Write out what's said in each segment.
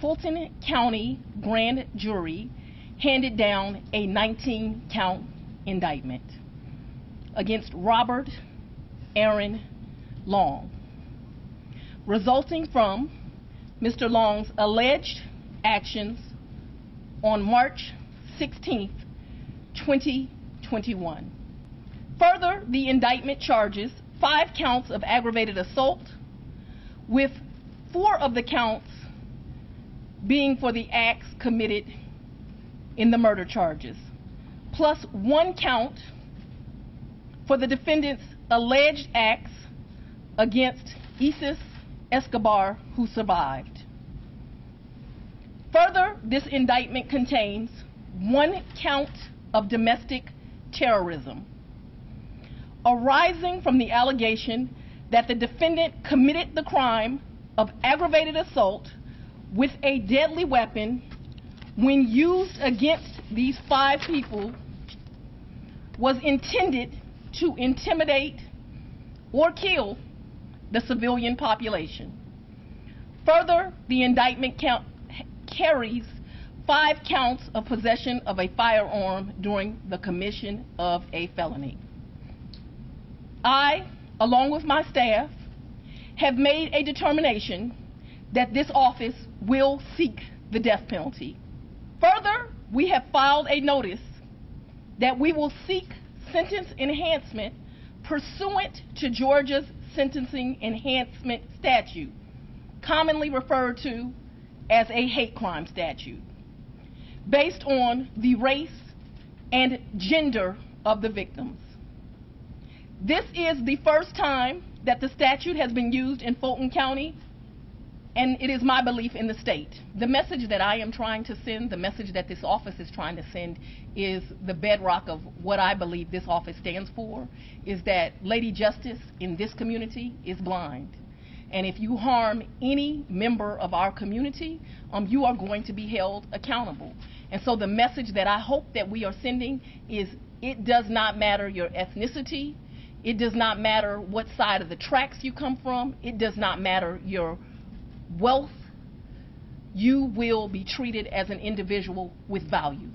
Fulton County grand jury handed down a 19 count indictment against Robert Aaron Long, resulting from Mr. Long's alleged actions on March 16, 2021. Further, the indictment charges five counts of aggravated assault, with four of the counts being for the acts committed in the murder charges, plus one count for the defendant's alleged acts against Isis Escobar, who survived. Further, this indictment contains one count of domestic terrorism arising from the allegation that the defendant committed the crime of aggravated assault with a deadly weapon when used against these five people was intended to intimidate or kill the civilian population. Further, the indictment count carries five counts of possession of a firearm during the commission of a felony. I, along with my staff, have made a determination that this office will seek the death penalty. Further, we have filed a notice that we will seek sentence enhancement pursuant to Georgia's sentencing enhancement statute, commonly referred to as a hate crime statute, based on the race and gender of the victims. This is the first time that the statute has been used in Fulton County, and it is my belief in the state. The message that I am trying to send, the message that this office is trying to send, is the bedrock of what I believe this office stands for, is that Lady Justice in this community is blind. And if you harm any member of our community, um, you are going to be held accountable. And so the message that I hope that we are sending is it does not matter your ethnicity, it does not matter what side of the tracks you come from. It does not matter your wealth. You will be treated as an individual with value.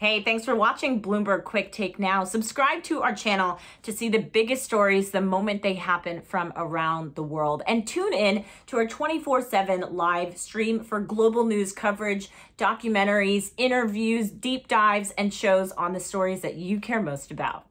Hey, thanks for watching Bloomberg Quicktake Now. Subscribe to our channel to see the biggest stories the moment they happen from around the world. And tune in to our 24 7 live stream for global news coverage, documentaries, interviews, deep dives, and shows on the stories that you care most about.